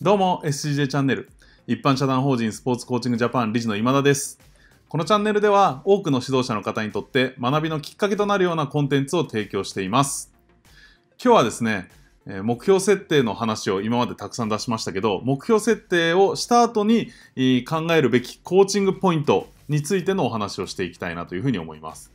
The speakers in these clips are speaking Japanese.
どうも SCJ チャンネル。一般社団法人スポーツコーチングジャパン理事の今田です。このチャンネルでは多くの指導者の方にとって学びのきっかけとなるようなコンテンツを提供しています。今日はですね目標設定の話を今までたくさん出しましたけど目標設定をした後に考えるべきコーチングポイントについてのお話をしていきたいなというふうに思います。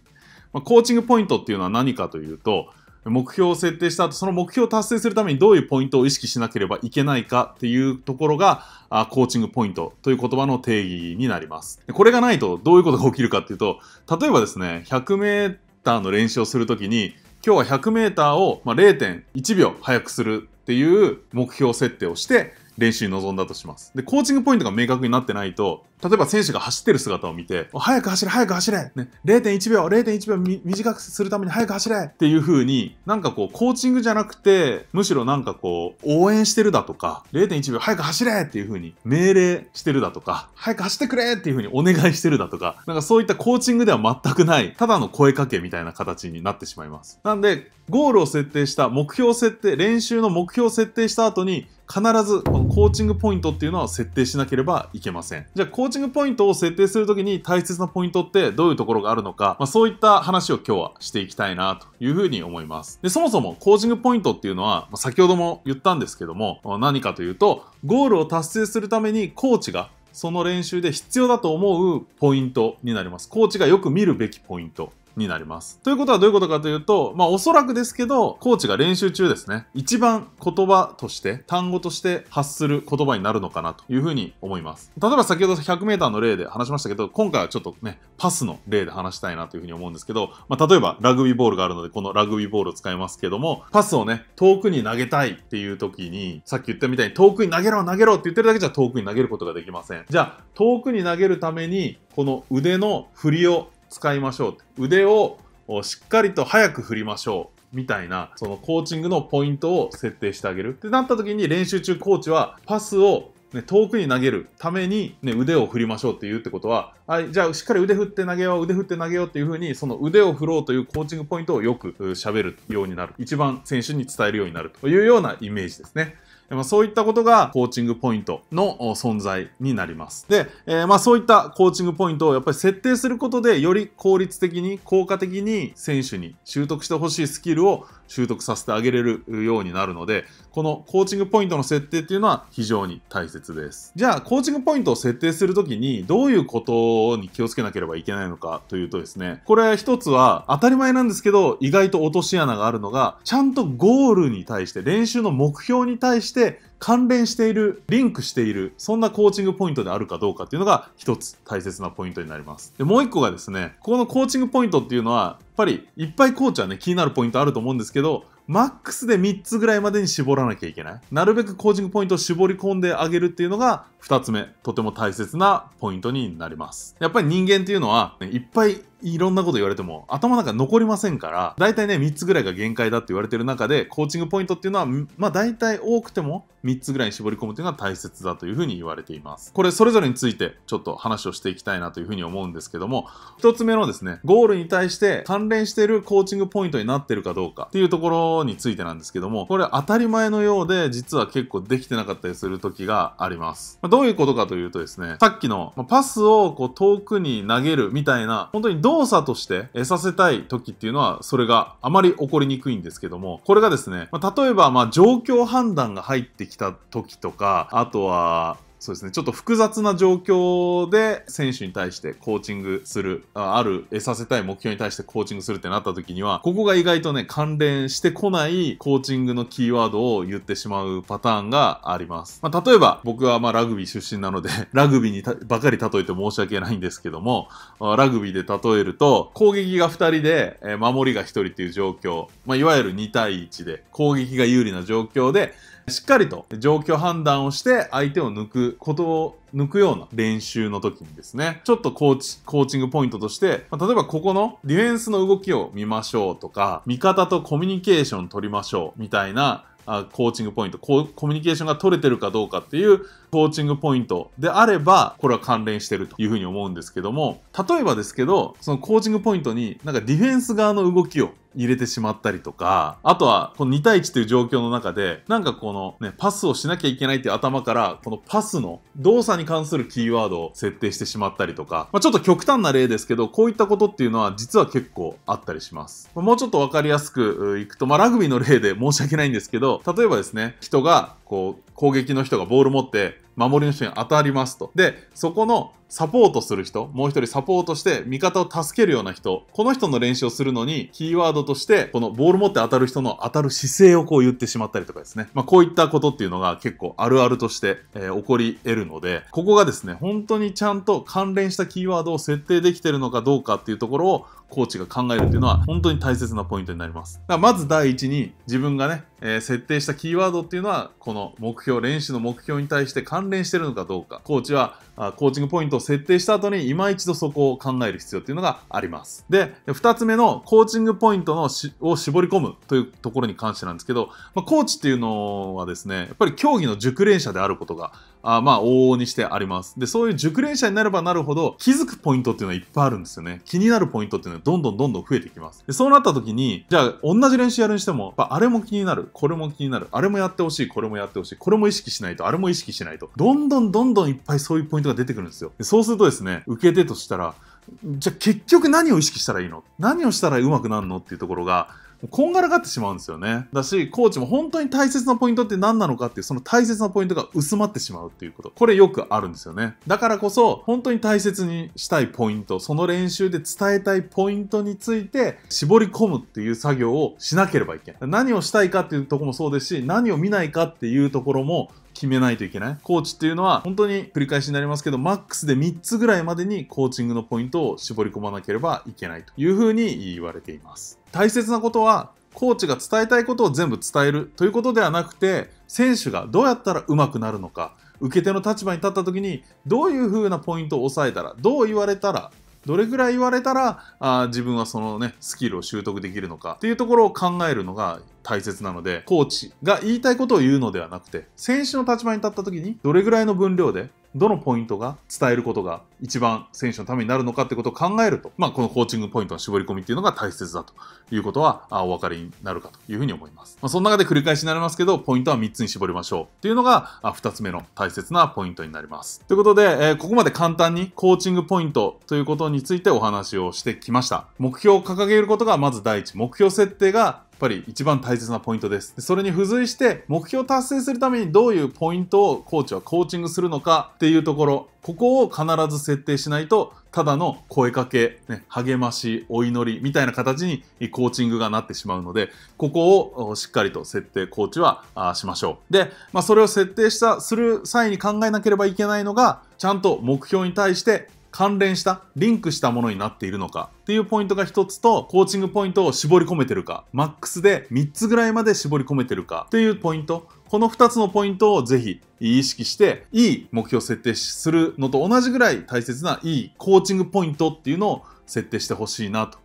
コーチングポイントっていうのは何かというと目標を設定した後、その目標を達成するためにどういうポイントを意識しなければいけないかっていうところが、コーチングポイントという言葉の定義になります。これがないとどういうことが起きるかっていうと、例えばですね、100メーターの練習をするときに、今日は100メーターを0.1秒速くするっていう目標設定をして、練習に臨んだとします。で、コーチングポイントが明確になってないと、例えば選手が走ってる姿を見て、早く走れ、早く走れ、ね、0.1秒、0.1秒短くするために早く走れっていう風に、なんかこう、コーチングじゃなくて、むしろなんかこう、応援してるだとか、0.1秒早く走れっていう風に命令してるだとか、早く走ってくれっていう風にお願いしてるだとか、なんかそういったコーチングでは全くない、ただの声かけみたいな形になってしまいます。なんで、ゴールを設定した目標設定、練習の目標を設定した後に、必ずこのコーチングポイントっていうのは設定しなければいけません。じゃあ、コーチングポイントを設定するときに大切なポイントってどういうところがあるのか、まあ、そういった話を今日はしていきたいなというふうに思います。で、そもそもコーチングポイントっていうのは、まあ、先ほども言ったんですけども、何かというと、ゴールを達成するためにコーチがその練習で必要だと思うポイントになります。コーチがよく見るべきポイント。になります。ということはどういうことかというと、まあおそらくですけど、コーチが練習中ですね、一番言葉として、単語として発する言葉になるのかなというふうに思います。例えば先ほど 100m の例で話しましたけど、今回はちょっとね、パスの例で話したいなというふうに思うんですけど、まあ例えばラグビーボールがあるので、このラグビーボールを使いますけども、パスをね、遠くに投げたいっていう時に、さっき言ったみたいに遠くに投げろ投げろって言ってるだけじゃ遠くに投げることができません。じゃあ、遠くに投げるために、この腕の振りを使いましょう。腕をしっかりと早く振りましょう。みたいな、そのコーチングのポイントを設定してあげる。ってなった時に練習中コーチはパスをね、遠くに投げるために、ね、腕を振りましょうって言うってことは、はい、じゃあしっかり腕振って投げよう、腕振って投げようっていう風に、その腕を振ろうというコーチングポイントをよく喋るようになる。一番選手に伝えるようになるというようなイメージですね。まあ、そういったことがコーチングポイントの存在になります。で、えー、まあそういったコーチングポイントをやっぱり設定することでより効率的に効果的に選手に習得してほしいスキルを習得させてあげれるようになるので、このコーチングポイントの設定っていうのは非常に大切です。じゃあ、コーチングポイントを設定するときにどういうことに気をつけなければいけないのかというとですね、これ一つは当たり前なんですけど、意外と落とし穴があるのが、ちゃんとゴールに対して、練習の目標に対して関連している、リンクしている、そんなコーチングポイントであるかどうかっていうのが一つ大切なポイントになります。で、もう一個がですね、ここのコーチングポイントっていうのは、やっぱりいっぱいコーチはね、気になるポイントあると思うんですけど、マックスで3つぐらいまでに絞らなきゃいけない。なるべくコーチングポイントを絞り込んであげるっていうのが2つ目、とても大切なポイントになります。やっぱり人間っていうのは、ね、いっぱいいろんなこと言われても頭の中残りませんから、大体ね、3つぐらいが限界だって言われてる中で、コーチングポイントっていうのは、まあ大体多くても3つぐらいに絞り込むっていうのは大切だというふうに言われています。これそれぞれについてちょっと話をしていきたいなというふうに思うんですけども、1つ目のですね、ゴールに対して関連しているコーチングポイントになってるかどうかっていうところについてなんですけども、これ当たり前のようで実は結構できてなかったりする時があります。どういうことかというとですね、さっきのパスをこう遠くに投げるみたいな、本当に動作として得させたい時っていうのは、それがあまり起こりにくいんですけども、これがですね、ま、例えば、ま、状況判断が入ってきた時とか、あとは、そうですね、ちょっと複雑な状況で選手に対してコーチングする、ある得させたい目標に対してコーチングするってなった時には、ここが意外とね、関連してこないコーチングのキーワードを言ってしまうパターンがあります。まあ、例えば、僕はまあラグビー出身なので ラグビーにばかり例えて申し訳ないんですけども、ラグビーで例えると、攻撃が2人で、守りが1人っていう状況、まあ、いわゆる2対1で、攻撃が有利な状況で、しっかりと状況判断をして相手を抜くことを抜くような練習の時にですね、ちょっとコーチ、コーチングポイントとして、まあ、例えばここのディフェンスの動きを見ましょうとか、味方とコミュニケーション取りましょうみたいなあコーチングポイントコ、コミュニケーションが取れてるかどうかっていうコーチングポイントであれば、これは関連してるというふうに思うんですけども、例えばですけど、そのコーチングポイントになんかディフェンス側の動きを入れてしまったりとか、あとは、この2対1という状況の中で、なんかこのね、パスをしなきゃいけないっていう頭から、このパスの動作に関するキーワードを設定してしまったりとか、まあ、ちょっと極端な例ですけど、こういったことっていうのは実は結構あったりします。もうちょっとわかりやすくいくと、まあ、ラグビーの例で申し訳ないんですけど、例えばですね、人が、こう、攻撃の人がボール持って、守りの人に当たりますと。で、そこのサポートする人、もう一人サポートして味方を助けるような人、この人の練習をするのに、キーワードとして、このボール持って当たる人の当たる姿勢をこう言ってしまったりとかですね。まあこういったことっていうのが結構あるあるとして、えー、起こり得るので、ここがですね、本当にちゃんと関連したキーワードを設定できてるのかどうかっていうところをコーチが考えるっていうのは本当に大切なポイントになります。だからまず第一に自分がね、えー、設定したキーワードっていうのはこの目標、練習の目標に対して関連してるのかどうか。コーチはコーチングポイントを設定した後に今一度そこを考える必要っていうのがあります。で、二つ目のコーチングポイントのを絞り込むというところに関してなんですけど、まあ、コーチっていうのはですね、やっぱり競技の熟練者であることがあまあ、往々にしてあります。で、そういう熟練者になればなるほど、気づくポイントっていうのはいっぱいあるんですよね。気になるポイントっていうのはどんどんどんどん増えてきます。で、そうなった時に、じゃあ、同じ練習やるにしても、あれも気になる、これも気になる、あれもやってほしい、これもやってほしい、これも意識しないと、あれも意識しないと、どんどんどんどんいっぱいそういうポイントが出てくるんですよ。そうするとですね、受け手としたら、じゃあ結局何を意識したらいいの？何をしたら上手くなるの？っていうところが、こんがらがってしまうんですよね。だし、コーチも本当に大切なポイントって何なのかっていう、その大切なポイントが薄まってしまうっていうこと。これよくあるんですよね。だからこそ、本当に大切にしたいポイント、その練習で伝えたいポイントについて、絞り込むっていう作業をしなければいけない。何をしたいかっていうとこもそうですし、何を見ないかっていうところも決めないといけない。コーチっていうのは本当に繰り返しになりますけど、マックスで3つぐらいまでにコーチングのポイントを絞り込まなければいけないというふうに言われています。大切なことはコーチが伝えたいことを全部伝えるということではなくて、選手がどうやったら上手くなるのか、受け手の立場に立った時に、どういう風なポイントを押さえたら、どう言われたら、どれぐらい言われたらあ自分はそのね、スキルを習得できるのかっていうところを考えるのが大切なので、コーチが言いたいことを言うのではなくて、選手の立場に立った時にどれぐらいの分量でどのポイントが伝えることが一番選手のためになるのかってことを考えると、まあ、このコーチングポイントの絞り込みっていうのが大切だということはお分かりになるかというふうに思います。まあ、その中で繰り返しになりますけど、ポイントは3つに絞りましょうっていうのが2つ目の大切なポイントになります。ということで、えー、ここまで簡単にコーチングポイントということについてお話をしてきました。目標を掲げることがまず第一。目標設定がぱり一番大切なポイントです。それに付随して目標達成するためにどういうポイントをコーチはコーチングするのかっていうところ、ここを必ず設定しないと、ただの声かけ、ね、励まし、お祈りみたいな形にコーチングがなってしまうので、ここをしっかりと設定、コーチはしましょう。で、まあ、それを設定した、する際に考えなければいけないのが、ちゃんと目標に対して関連した、リンクしたものになっているのかっていうポイントが一つと、コーチングポイントを絞り込めてるか、マックスで3つぐらいまで絞り込めてるかっていうポイント、この2つのポイントをぜひ意識して、いい目標設定するのと同じぐらい大切ないいコーチングポイントっていうのを設定してほしいなと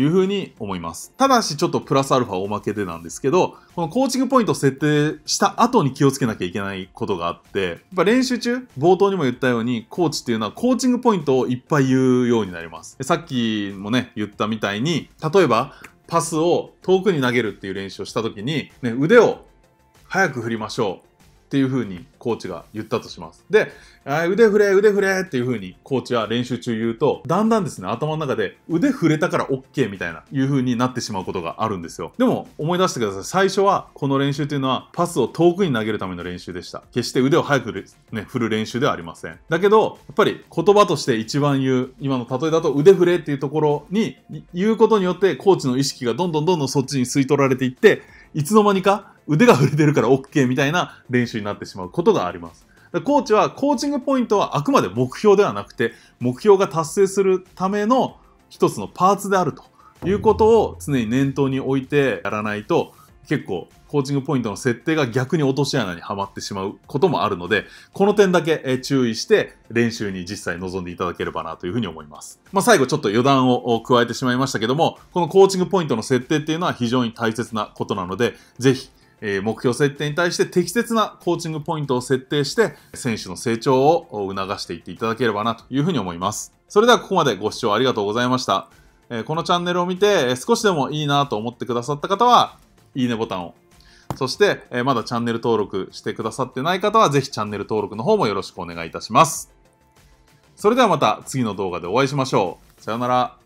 いうふうに思います。ただしちょっとプラスアルファおまけでなんですけど、このコーチングポイント設定した後に気をつけなきゃいけないことがあって、やっぱ練習中、冒頭にも言ったように、コーチっていうのはコーチングポイントをいっぱい言うようになります。さっきもね、言ったみたいに、例えば、パスを遠くに投げるっていう練習をした時に、ね、腕を早く振りましょう。っていう風にコーチが言ったとします。で、腕振れ、腕振れっていう風にコーチは練習中言うと、だんだんですね、頭の中で腕振れたから OK みたいな、いう風になってしまうことがあるんですよ。でも、思い出してください。最初は、この練習というのは、パスを遠くに投げるための練習でした。決して腕を速くね、振る練習ではありません。だけど、やっぱり言葉として一番言う、今の例えだと腕振れっていうところに言うことによって、コーチの意識がどんどんどんどんそっちに吸い取られていって、いつの間にか腕が触れてるから OK みたいな練習になってしまうことがあります。コーチは、コーチングポイントはあくまで目標ではなくて、目標が達成するための一つのパーツであるということを常に念頭に置いてやらないと、結構コーチングポイントの設定が逆に落とし穴にはまってしまうこともあるので、この点だけ注意して練習に実際臨んでいただければなというふうに思います。まあ、最後ちょっと余談を加えてしまいましたけども、このコーチングポイントの設定っていうのは非常に大切なことなので、ぜひえ目標設定に対して適切なコーチングポイントを設定して、選手の成長を促していっていただければなというふうに思います。それではここまでご視聴ありがとうございました。えこのチャンネルを見て、え少しでもいいなと思ってくださった方は、いいねボタンを。そして、えまだチャンネル登録してくださってない方は、ぜひチャンネル登録の方もよろしくお願いいたします。それではまた次の動画でお会いしましょう。さようなら。